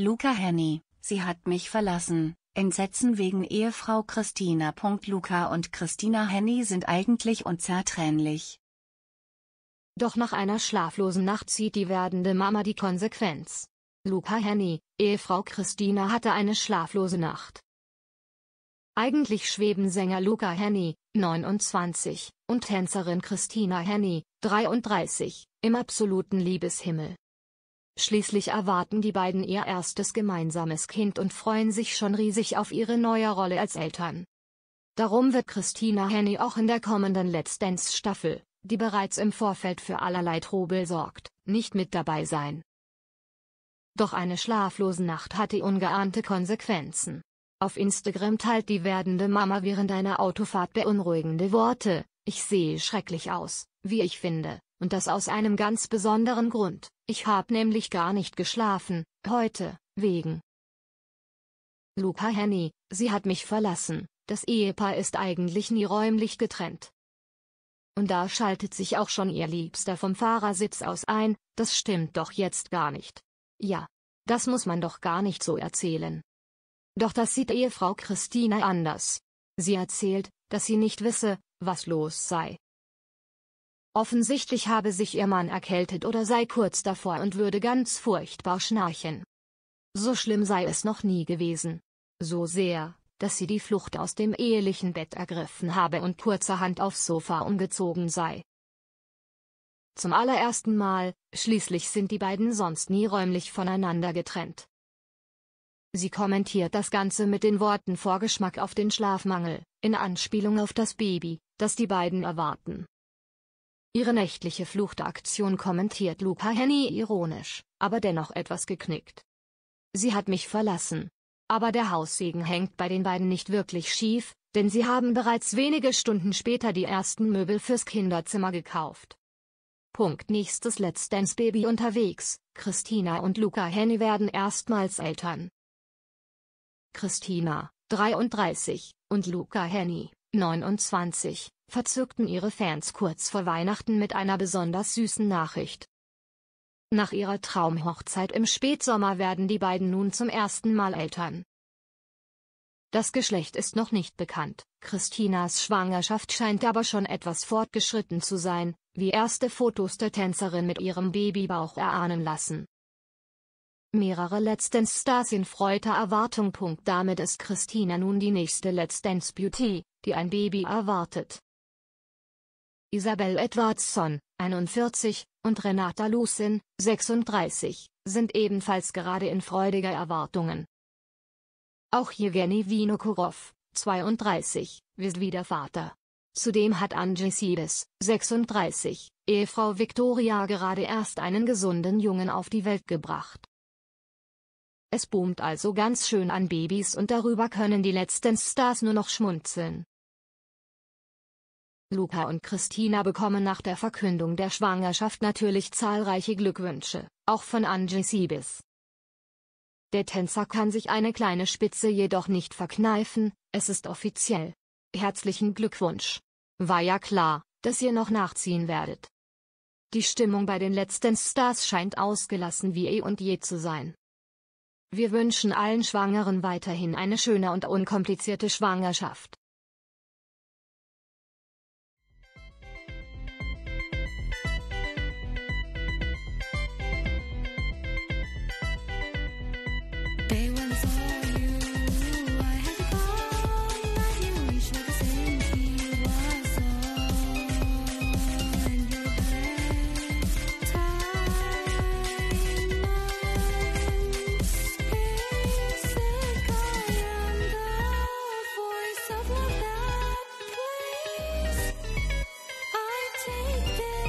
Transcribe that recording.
Luca Henny, sie hat mich verlassen. Entsetzen wegen Ehefrau Christina. Luca und Christina Henny sind eigentlich unzertrennlich. Doch nach einer schlaflosen Nacht zieht die werdende Mama die Konsequenz. Luca Henny, Ehefrau Christina hatte eine schlaflose Nacht. Eigentlich schweben Sänger Luca Henny, 29, und Tänzerin Christina Henny, 33, im absoluten Liebeshimmel. Schließlich erwarten die beiden ihr erstes gemeinsames Kind und freuen sich schon riesig auf ihre neue Rolle als Eltern. Darum wird Christina Henny auch in der kommenden Let's Dance Staffel, die bereits im Vorfeld für allerlei Trubel sorgt, nicht mit dabei sein. Doch eine schlaflose Nacht hatte ungeahnte Konsequenzen. Auf Instagram teilt die werdende Mama während einer Autofahrt beunruhigende Worte, ich sehe schrecklich aus, wie ich finde, und das aus einem ganz besonderen Grund, ich hab nämlich gar nicht geschlafen, heute, wegen. Luca Henny, sie hat mich verlassen, das Ehepaar ist eigentlich nie räumlich getrennt. Und da schaltet sich auch schon ihr Liebster vom Fahrersitz aus ein, das stimmt doch jetzt gar nicht. Ja. Das muss man doch gar nicht so erzählen. Doch das sieht Ehefrau Christina anders. Sie erzählt, dass sie nicht wisse, was los sei. Offensichtlich habe sich ihr Mann erkältet oder sei kurz davor und würde ganz furchtbar schnarchen. So schlimm sei es noch nie gewesen. So sehr, dass sie die Flucht aus dem ehelichen Bett ergriffen habe und kurzerhand aufs Sofa umgezogen sei. Zum allerersten Mal, schließlich sind die beiden sonst nie räumlich voneinander getrennt. Sie kommentiert das Ganze mit den Worten Vorgeschmack auf den Schlafmangel, in Anspielung auf das Baby, das die beiden erwarten. Ihre nächtliche Fluchtaktion kommentiert Luca Henny ironisch, aber dennoch etwas geknickt. Sie hat mich verlassen. Aber der Haussegen hängt bei den beiden nicht wirklich schief, denn sie haben bereits wenige Stunden später die ersten Möbel fürs Kinderzimmer gekauft. Punkt nächstes Let's Dance Baby unterwegs, Christina und Luca Henny werden erstmals Eltern. Christina, 33, und Luca Henny, 29, verzückten ihre Fans kurz vor Weihnachten mit einer besonders süßen Nachricht. Nach ihrer Traumhochzeit im Spätsommer werden die beiden nun zum ersten Mal Eltern. Das Geschlecht ist noch nicht bekannt, Christinas Schwangerschaft scheint aber schon etwas fortgeschritten zu sein, wie erste Fotos der Tänzerin mit ihrem Babybauch erahnen lassen. Mehrere Let's Dance Stars in freuter Erwartung. Damit ist Christina nun die nächste Let's Dance Beauty, die ein Baby erwartet. Isabel Edwardson, 41, und Renata Lucin, 36, sind ebenfalls gerade in freudiger Erwartungen. Auch Jewgeni Vinokurov, 32, wird wieder Vater. Zudem hat Angie Siebes, 36, Ehefrau Victoria gerade erst einen gesunden Jungen auf die Welt gebracht. Es boomt also ganz schön an Babys und darüber können die letzten Stars nur noch schmunzeln. Luca und Christina bekommen nach der Verkündung der Schwangerschaft natürlich zahlreiche Glückwünsche, auch von Angie Siebes. Der Tänzer kann sich eine kleine Spitze jedoch nicht verkneifen, es ist offiziell. Herzlichen Glückwunsch. War ja klar, dass ihr noch nachziehen werdet. Die Stimmung bei den letzten Stars scheint ausgelassen wie eh und je zu sein. Wir wünschen allen Schwangeren weiterhin eine schöne und unkomplizierte Schwangerschaft. shake it.